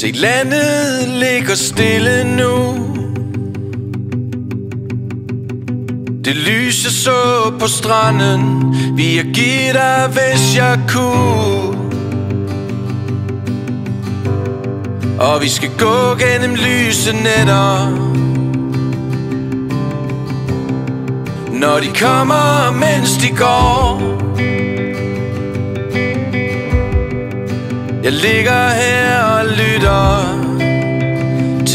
Se landet ligger stille nu. Det lyser så på stranden. Vi jeg give dig, hvis jeg kunne. Og vi skal gå gennem lyse nætter. Når de kommer, mens de går. Jeg ligger her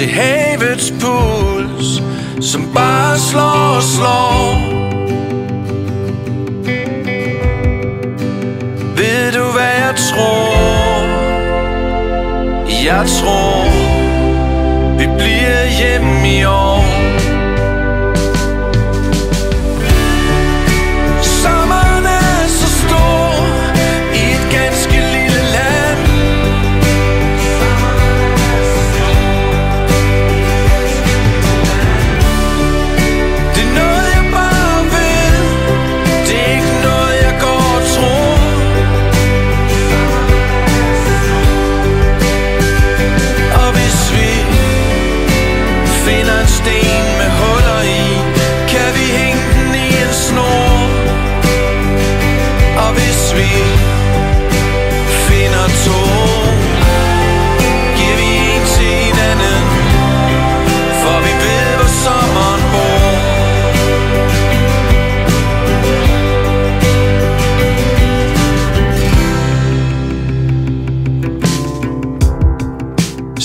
til havets puls Som bare slår og slår Ved du hvad jeg tror? Jeg tror Vi bliver hjemme i år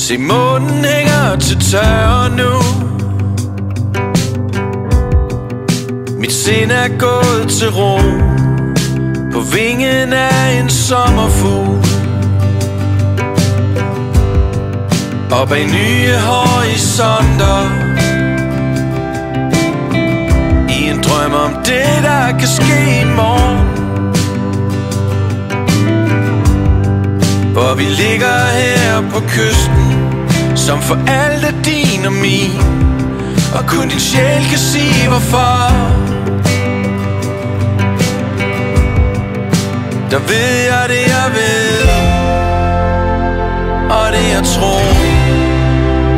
Se månen hænger til tørre nu. Mit sind er gået til ro. På vingen af en sommerfugl. Og bag nye horisonter. I en drøm om det der kan ske i morgen. For vi ligger her på kysten Som for alt er din og min. Og kun din sjæl kan sige hvorfor. Der ved jeg det jeg ved. Og det jeg tror.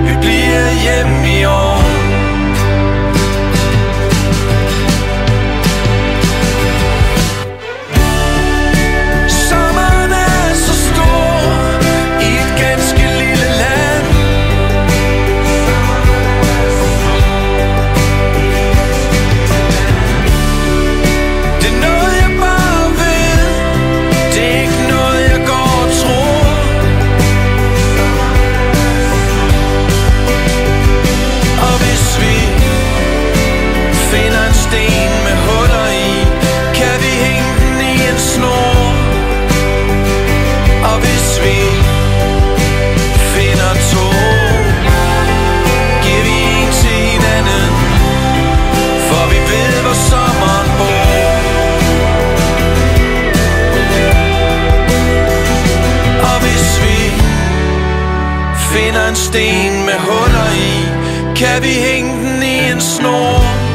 Vi bliver hjemme i år. Sten med huller i. Kan vi hænge den i en snor?